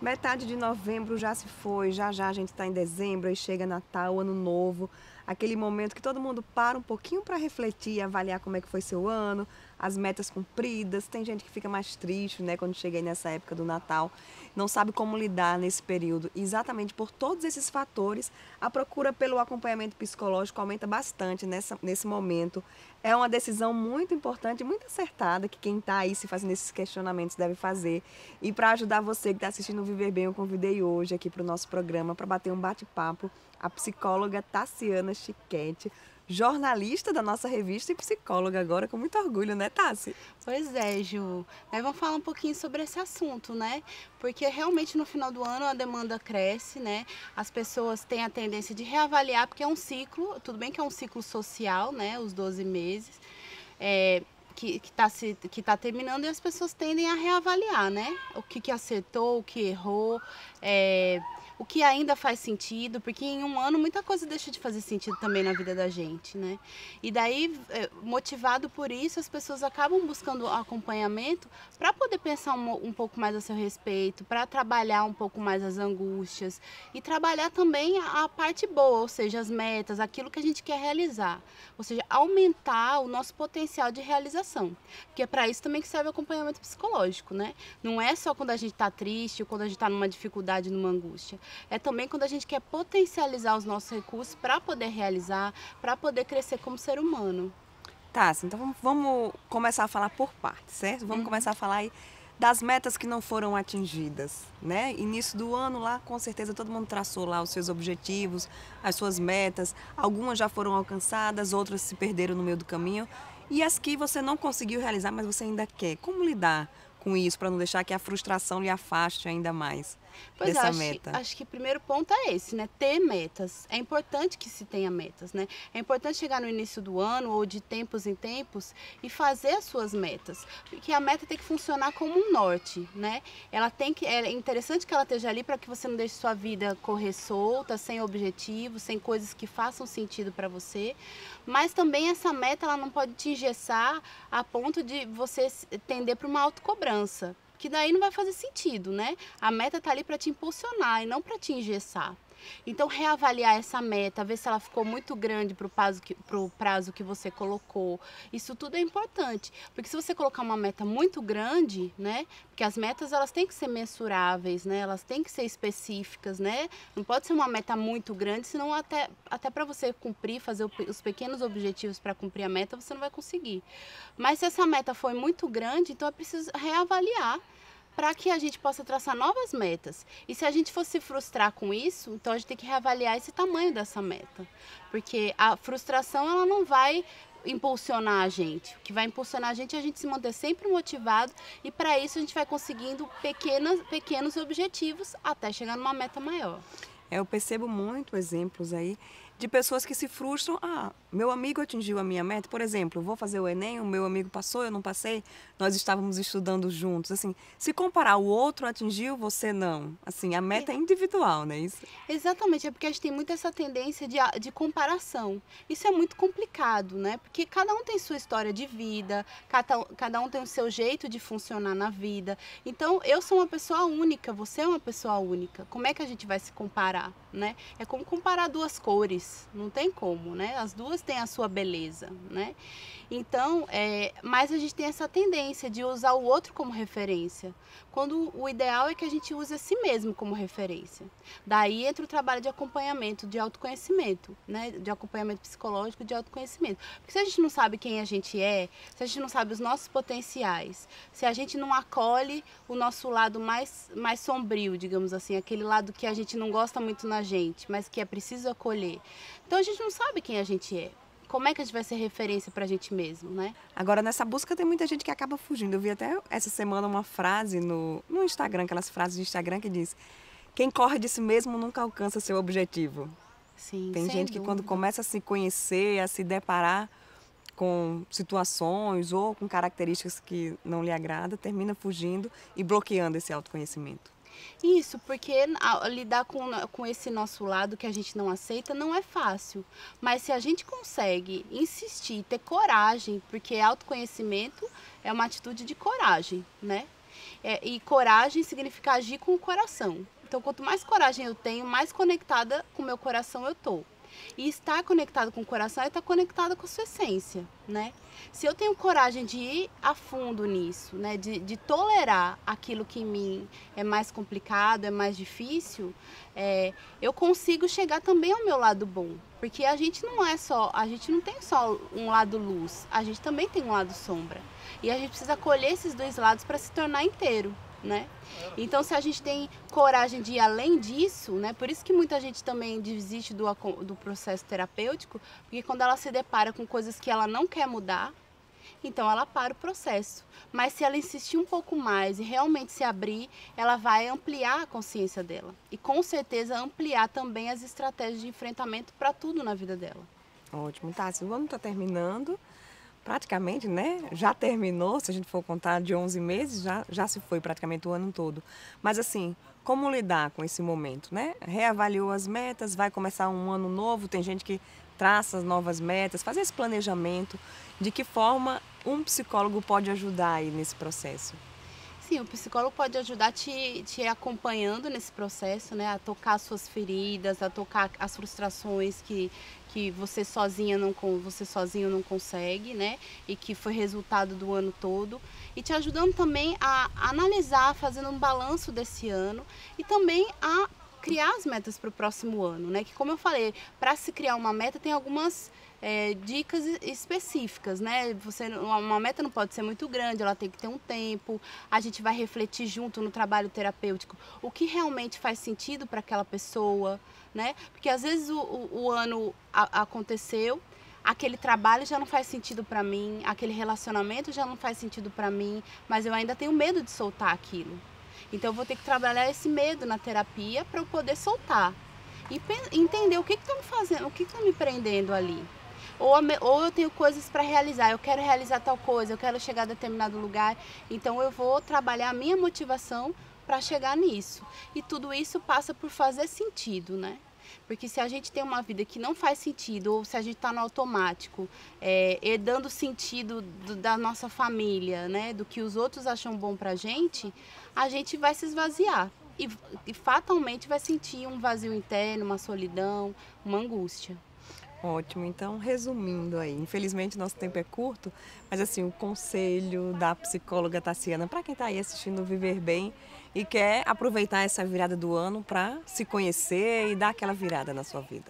Metade de novembro já se foi, já já a gente está em dezembro e chega Natal, Ano Novo, aquele momento que todo mundo para um pouquinho para refletir avaliar como é que foi seu ano, as metas cumpridas. Tem gente que fica mais triste, né, quando chega aí nessa época do Natal, não sabe como lidar nesse período. Exatamente por todos esses fatores, a procura pelo acompanhamento psicológico aumenta bastante nessa, nesse momento. É uma decisão muito importante, muito acertada que quem está aí se fazendo esses questionamentos deve fazer. E para ajudar você que está assistindo o Viver Bem, eu convidei hoje aqui para o nosso programa para bater um bate-papo a psicóloga Tassiana Chiquete jornalista da nossa revista e psicóloga agora, com muito orgulho, né, Tassi? Pois é, Ju. Nós vamos falar um pouquinho sobre esse assunto, né? Porque realmente no final do ano a demanda cresce, né? As pessoas têm a tendência de reavaliar, porque é um ciclo, tudo bem que é um ciclo social, né? Os 12 meses. É, que está que tá terminando e as pessoas tendem a reavaliar, né? O que, que acertou, o que errou, é, o que ainda faz sentido, porque em um ano muita coisa deixa de fazer sentido também na vida da gente, né? E daí, é, motivado por isso, as pessoas acabam buscando acompanhamento para poder pensar um, um, pouco mais a seu respeito, para trabalhar um pouco mais as angústias e trabalhar também a, a parte boa, ou seja, as metas, aquilo que a gente quer realizar, ou seja, aumentar o nosso potencial de realização, porque é para isso também que serve o acompanhamento psicológico, né? Não é só quando a gente está triste ou quando a gente está numa dificuldade, numa angústia é também quando a gente quer potencializar os nossos recursos para poder realizar, para poder crescer como ser humano. Tá, então vamos, começar a falar por partes, certo? Vamos uhum. começar a falar aí das metas que não foram atingidas, né? Início do ano lá, com certeza todo mundo traçou lá os seus objetivos, as suas metas. Algumas já foram alcançadas, outras se perderam no meio do caminho. E as que você não conseguiu realizar, mas você ainda quer. Como lidar com isso para não deixar que a frustração lhe afaste ainda mais? Pois dessa acho, meta? Acho que o primeiro ponto é esse, né? Ter metas. É importante que se tenha metas, né? É importante chegar no início do ano ou de tempos em tempos e fazer as suas metas. Porque a meta tem que funcionar como um norte, né? Ela tem que. É interessante que ela esteja ali para que você não deixe sua vida correr solta, sem objetivo, sem coisas que façam sentido para você. Mas também essa meta ela não pode te engessar a ponto de você tender para uma autocobrança que daí não vai fazer sentido, né? A meta tá ali para te impulsionar e não para te engessar. Então, reavaliar essa meta, ver se ela ficou muito grande para o prazo, que, prazo que você colocou. Isso tudo é importante. Porque se você colocar uma meta muito grande, né? Porque as metas elas têm que ser mensuráveis, né? Elas têm que ser específicas, né? Não pode ser uma meta muito grande, senão até, até para você cumprir, fazer os pequenos objetivos para cumprir a meta, você não vai conseguir. Mas se essa meta foi muito grande, então é preciso reavaliar para que a gente possa traçar novas metas. E se a gente fosse se frustrar com isso, então a gente tem que reavaliar esse tamanho dessa meta. Porque a frustração ela não vai impulsionar a gente. O que vai impulsionar a gente é a gente se manter sempre motivado e para isso a gente vai conseguindo pequenas, pequenos objetivos até chegar numa meta maior. Eu percebo muito exemplos aí de pessoas que se frustram. Ah, meu amigo atingiu a minha meta. Por exemplo, vou fazer o Enem, o meu amigo passou, eu não passei, nós estávamos estudando juntos. Assim, se comparar, o outro atingiu, você não. Assim, a meta é, é individual, né? Isso. Exatamente, é porque a gente tem muito essa tendência de, de comparação. Isso é muito complicado, né? Porque cada um tem sua história de vida, cada, cada um tem o seu jeito de funcionar na vida. Então, eu sou uma pessoa única, você é uma pessoa única. Como é que a gente vai se comparar, né? É como comparar duas cores não tem como, né? As duas têm a sua beleza, né? Então, é, mas a gente tem essa tendência de usar o outro como referência, quando o ideal é que a gente use a si mesmo como referência. Daí entra o trabalho de acompanhamento, de autoconhecimento, né? De acompanhamento psicológico, de autoconhecimento. Porque se a gente não sabe quem a gente é, se a gente não sabe os nossos potenciais, se a gente não acolhe o nosso lado mais, mais sombrio, digamos assim, aquele lado que a gente não gosta muito na gente, mas que é preciso acolher. Então a gente não sabe quem a gente é como é que a gente vai ser referência para a gente mesmo, né? Agora, nessa busca tem muita gente que acaba fugindo. Eu vi até essa semana uma frase no, no Instagram, aquelas frases de Instagram que diz quem corre de si mesmo nunca alcança seu objetivo. Sim, Tem gente que quando começa a se conhecer, a se deparar com situações ou com características que não lhe agrada, termina fugindo e bloqueando esse autoconhecimento. Isso, porque lidar com, com esse nosso lado que a gente não aceita não é fácil. Mas se a gente consegue insistir, ter coragem, porque autoconhecimento é uma atitude de coragem, né? É, e coragem significa agir com o coração. Então, quanto mais coragem eu tenho, mais conectada com o meu coração eu tô. E estar conectado com o coração é estar conectado com a sua essência, né? Se eu tenho coragem de ir a fundo nisso, né? De, de tolerar aquilo que em mim é mais complicado, é mais difícil, é, eu consigo chegar também ao meu lado bom. Porque a gente não é só, a gente não tem só um lado luz, a gente também tem um lado sombra. E a gente precisa colher esses dois lados para se tornar inteiro né? Então, se a gente tem coragem de ir além disso, né? Por isso que muita gente também desiste do, do processo terapêutico, porque quando ela se depara com coisas que ela não quer mudar, então ela para o processo. Mas se ela insistir um pouco mais e realmente se abrir, ela vai ampliar a consciência dela. E com certeza ampliar também as estratégias de enfrentamento para tudo na vida dela. Ótimo, tá. O ano está terminando, praticamente, né? Já terminou, se a gente for contar de 11 meses, já, já se foi praticamente o ano todo. Mas assim, como lidar com esse momento, né? Reavaliou as metas, vai começar um ano novo, tem gente que traça as novas metas, fazer esse planejamento. De que forma um psicólogo pode ajudar aí nesse processo? Sim, o psicólogo pode ajudar te, te acompanhando nesse processo, né? A tocar as suas feridas, a tocar as frustrações que, que você sozinha não você sozinho não consegue, né? E que foi resultado do ano todo. E te ajudando também a analisar, fazendo um balanço desse ano e também a criar as metas para o próximo ano, né? Que como eu falei, para se criar uma meta tem algumas é, dicas específicas, né? Você, uma meta não pode ser muito grande, ela tem que ter um tempo. A gente vai refletir junto no trabalho terapêutico o que realmente faz sentido para aquela pessoa, né? Porque às vezes o, o, o ano a, aconteceu, aquele trabalho já não faz sentido para mim, aquele relacionamento já não faz sentido para mim, mas eu ainda tenho medo de soltar aquilo. Então eu vou ter que trabalhar esse medo na terapia para eu poder soltar e entender o que está me fazendo, o que está me prendendo ali. Ou, ou eu tenho coisas para realizar, eu quero realizar tal coisa, eu quero chegar a determinado lugar, então eu vou trabalhar a minha motivação para chegar nisso. E tudo isso passa por fazer sentido, né? Porque se a gente tem uma vida que não faz sentido, ou se a gente está no automático, é, dando sentido do, da nossa família, né, do que os outros acham bom para a gente, a gente vai se esvaziar. E, e fatalmente vai sentir um vazio interno, uma solidão, uma angústia. Ótimo. Então, resumindo aí, infelizmente nosso tempo é curto, mas assim, o conselho da psicóloga Tassiana para quem está aí assistindo Viver Bem e quer aproveitar essa virada do ano para se conhecer e dar aquela virada na sua vida.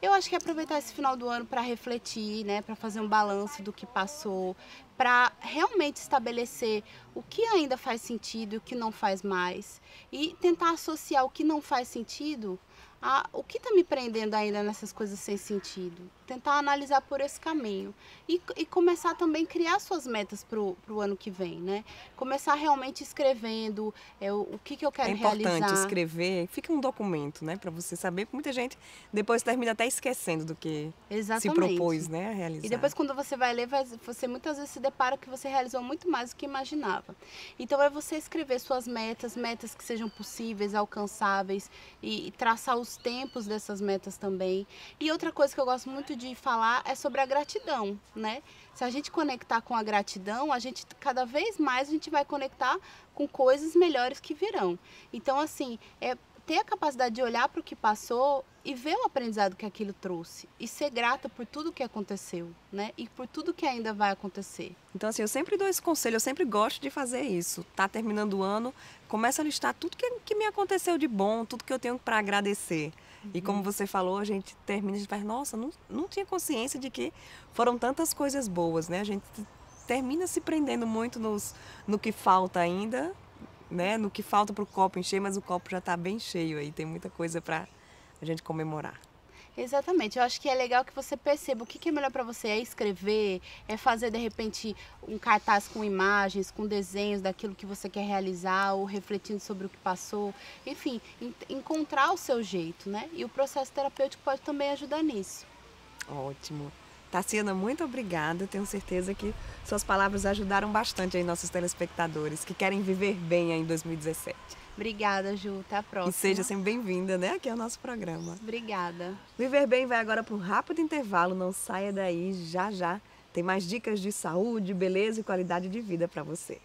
Eu acho que é aproveitar esse final do ano para refletir, né, para fazer um balanço do que passou, para realmente estabelecer o que ainda faz sentido e o que não faz mais e tentar associar o que não faz sentido a, o que está me prendendo ainda nessas coisas sem sentido? Tentar analisar por esse caminho. E, e começar também a criar suas metas para o ano que vem, né? Começar realmente escrevendo é, o, o que, que eu quero realizar. É importante realizar. escrever, fica um documento, né? Para você saber, porque muita gente depois termina até esquecendo do que Exatamente. se propôs né, a realizar. E depois quando você vai ler, vai, você muitas vezes se depara que você realizou muito mais do que imaginava. Então é você escrever suas metas, metas que sejam possíveis, alcançáveis e, e traçar os os tempos dessas metas também. E outra coisa que eu gosto muito de falar é sobre a gratidão, né? Se a gente conectar com a gratidão, a gente cada vez mais a gente vai conectar com coisas melhores que virão. Então, assim, é ter a capacidade de olhar para o que passou e ver o aprendizado que aquilo trouxe e ser grata por tudo que aconteceu, né? E por tudo que ainda vai acontecer. Então assim, eu sempre dou esse conselho, eu sempre gosto de fazer isso. Tá terminando o ano, começa a listar tudo que, que me aconteceu de bom, tudo que eu tenho para agradecer. E como você falou, a gente termina e faz, nossa, não, não tinha consciência de que foram tantas coisas boas, né? A gente termina se prendendo muito nos, no que falta ainda, né? No que falta para o copo encher, mas o copo já está bem cheio aí, tem muita coisa para a gente comemorar. Exatamente. Eu acho que é legal que você perceba o que, é melhor para você. É escrever, é fazer de repente um cartaz com imagens, com desenhos daquilo que você quer realizar, ou refletindo sobre o que passou. Enfim, encontrar o seu jeito, né? E o processo terapêutico pode também ajudar nisso. Ótimo. Tassiana, muito obrigada. Tenho certeza que suas palavras ajudaram bastante aí nossos telespectadores que querem viver bem aí em 2017. Obrigada, Ju. Até a próxima. E seja sempre bem-vinda, né? Aqui é o nosso programa. Obrigada. Viver Bem vai agora para um rápido intervalo. Não saia daí já já. Tem mais dicas de saúde, beleza e qualidade de vida para você.